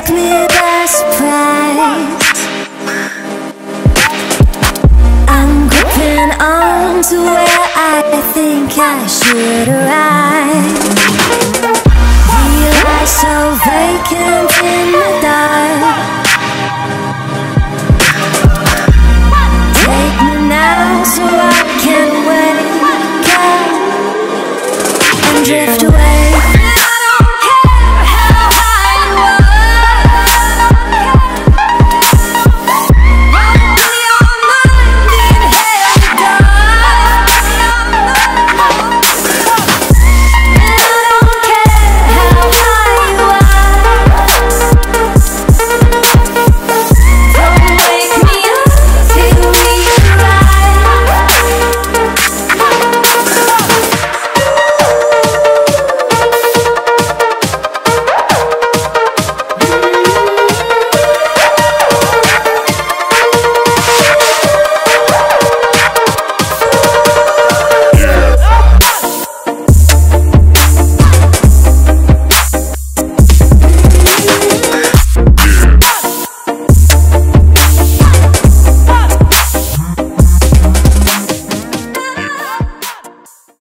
take me by surprise. I'm gripping on to where I think I should arrive.